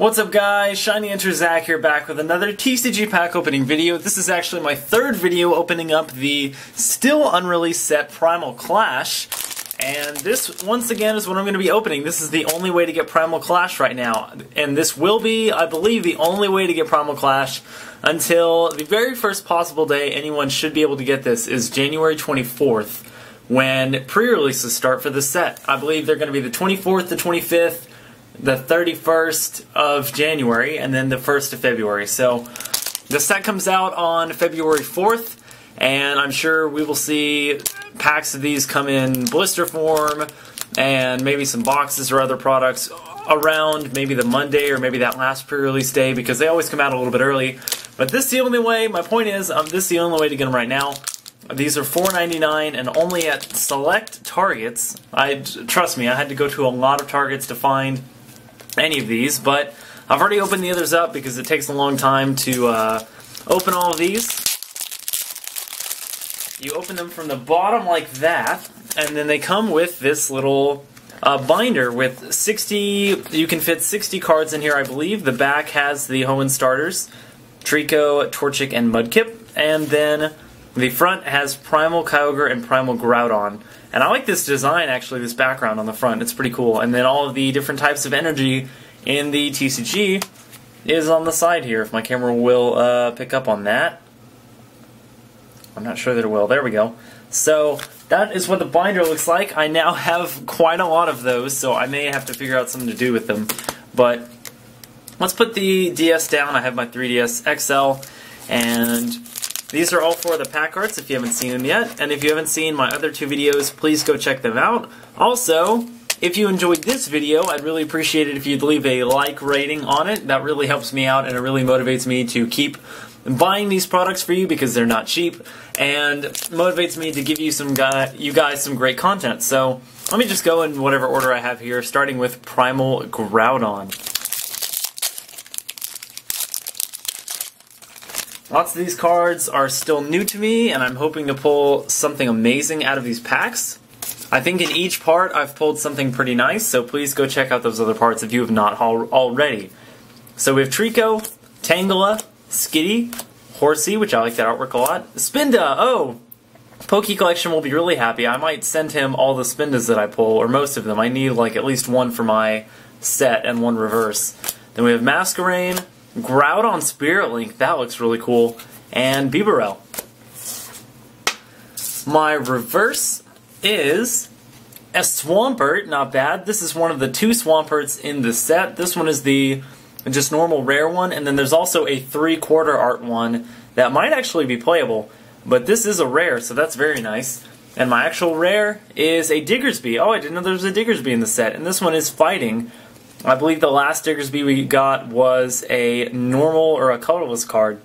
What's up guys, Shiny Hunter Zach here back with another TCG pack opening video. This is actually my third video opening up the still unreleased set Primal Clash. And this, once again, is what I'm going to be opening. This is the only way to get Primal Clash right now. And this will be, I believe, the only way to get Primal Clash until the very first possible day anyone should be able to get this is January 24th when pre-releases start for the set. I believe they're going to be the 24th, the 25th, the 31st of January, and then the 1st of February. So the set comes out on February 4th, and I'm sure we will see packs of these come in blister form and maybe some boxes or other products around maybe the Monday or maybe that last pre-release day because they always come out a little bit early. But this is the only way, my point is, um, this is the only way to get them right now. These are $4.99 and only at select Targets. I Trust me, I had to go to a lot of Targets to find any of these, but I've already opened the others up because it takes a long time to uh, open all of these. You open them from the bottom like that, and then they come with this little uh, binder with 60, you can fit 60 cards in here, I believe. The back has the Hoenn starters, Treecko, Torchic, and Mudkip, and then the front has Primal Kyogre and Primal Groudon. And I like this design, actually, this background on the front. It's pretty cool. And then all of the different types of energy in the TCG is on the side here, if my camera will uh, pick up on that. I'm not sure that it will. There we go. So that is what the binder looks like. I now have quite a lot of those, so I may have to figure out something to do with them. But let's put the DS down. I have my 3DS XL, and these are all four of the pack arts if you haven't seen them yet. And if you haven't seen my other two videos, please go check them out. Also, if you enjoyed this video, I'd really appreciate it if you'd leave a like rating on it. That really helps me out and it really motivates me to keep buying these products for you because they're not cheap and motivates me to give you some guy, you guys some great content. So let me just go in whatever order I have here, starting with Primal Groudon. Lots of these cards are still new to me, and I'm hoping to pull something amazing out of these packs. I think in each part I've pulled something pretty nice, so please go check out those other parts if you have not already. So we have Treecko, Tangela, Skitty, Horsea, which I like that artwork a lot, Spinda, oh! Poke Collection will be really happy. I might send him all the Spindas that I pull, or most of them. I need like at least one for my set and one reverse. Then we have Masquerain, Groudon Spirit Link, that looks really cool, and Bibarel. My reverse is a Swampert, not bad. This is one of the two Swamperts in the set. This one is the just normal rare one, and then there's also a three-quarter art one that might actually be playable, but this is a rare, so that's very nice. And my actual rare is a Diggersby. Oh, I didn't know there was a Diggersby in the set, and this one is fighting. I believe the last Diggersby we got was a normal or a colorless card.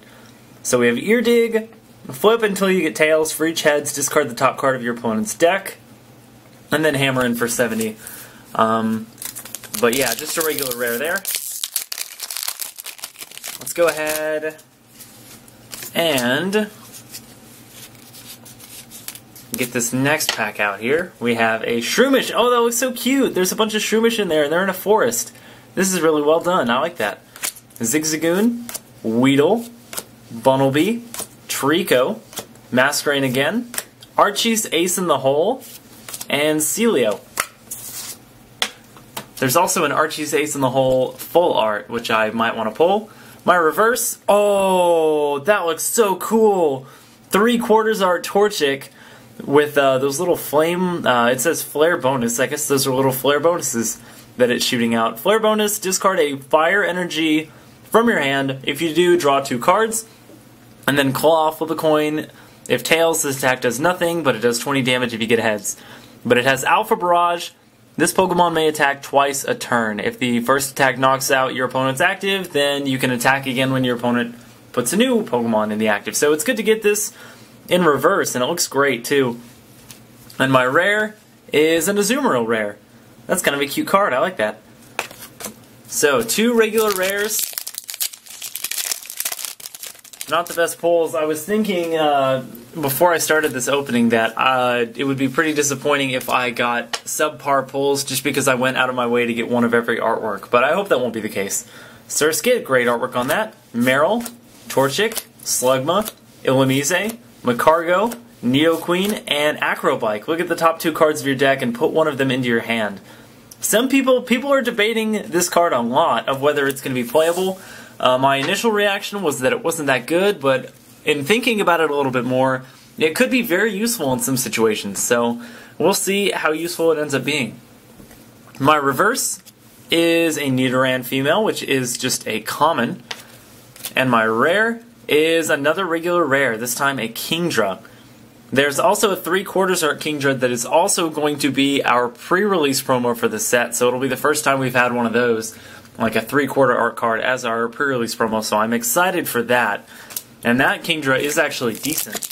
So we have Ear Dig, flip until you get tails, for each heads, discard the top card of your opponent's deck, and then hammer in for 70. Um, but yeah, just a regular rare there. Let's go ahead and get this next pack out here. We have a Shroomish. Oh, that looks so cute. There's a bunch of Shroomish in there, and they're in a forest. This is really well done. I like that. Zigzagoon, Weedle, Bunnelby, Treecko, Masquerain again, Archie's Ace in the Hole, and Celio. There's also an Archie's Ace in the Hole full art, which I might want to pull. My reverse, oh, that looks so cool. Three quarters art Torchic with uh, those little flame, uh, it says flare bonus. I guess those are little flare bonuses that it's shooting out. Flare bonus, discard a fire energy from your hand. If you do, draw two cards, and then claw off with a coin. If tails, this attack does nothing, but it does 20 damage if you get heads. But it has Alpha Barrage. This Pokemon may attack twice a turn. If the first attack knocks out your opponent's active, then you can attack again when your opponent puts a new Pokemon in the active. So it's good to get this in reverse, and it looks great too. And my rare is an Azumarill rare. That's kind of a cute card. I like that. So, two regular rares. not the best pulls. I was thinking uh, before I started this opening that uh, it would be pretty disappointing if I got subpar pulls just because I went out of my way to get one of every artwork, but I hope that won't be the case. Surskit, great artwork on that. Marill, Torchic, Slugma, Illumise, Magcargo, Nidoqueen, and Acrobike. Look at the top two cards of your deck and put one of them into your hand. Some people people are debating this card a lot of whether it's going to be playable. Uh, my initial reaction was that it wasn't that good, but in thinking about it a little bit more, it could be very useful in some situations. So we'll see how useful it ends up being. My reverse is a Nidoran female, which is just a common. And my rare is another regular rare, this time a Kingdra. There's also a three quarters art Kingdra that is also going to be our pre-release promo for the set, so it'll be the first time we've had one of those, like a three quarter art card as our pre-release promo, so I'm excited for that. And that Kingdra is actually decent.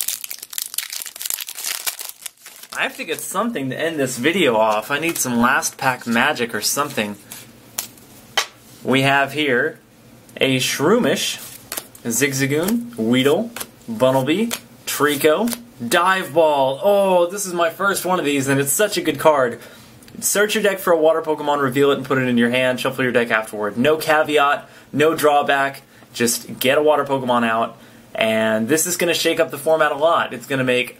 I have to get something to end this video off. I need some last pack magic or something. We have here a Shroomish, Zigzagoon, Weedle, Bunnelby, Treecko, Dive Ball. Oh, this is my first one of these, and it's such a good card. Search your deck for a water Pokemon, reveal it, and put it in your hand. Shuffle your deck afterward. No caveat, no drawback. Just get a water Pokemon out, and this is going to shake up the format a lot. It's going to make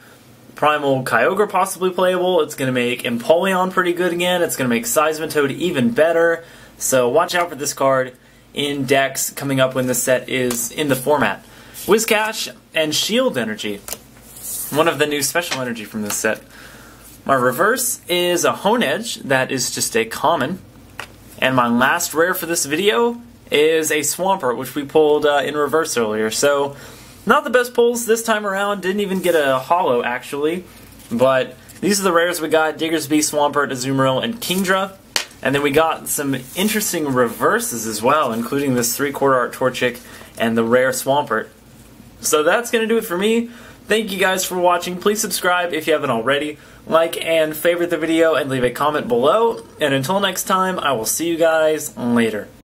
Primal Kyogre possibly playable. It's going to make Empoleon pretty good again. It's going to make Seismitoad even better. So watch out for this card in decks coming up when the set is in the format. Whiscash and Shield Energy one of the new special energy from this set. My reverse is a Honedge that is just a common. And my last rare for this video is a Swampert, which we pulled uh, in reverse earlier. So, not the best pulls this time around. Didn't even get a holo actually. But these are the rares we got. Diggersby, Swampert, Azumarill, and Kingdra. And then we got some interesting reverses as well, including this three-quarter art Torchic and the rare Swampert. So that's going to do it for me. Thank you guys for watching. Please subscribe if you haven't already. Like and favorite the video and leave a comment below. And until next time, I will see you guys later.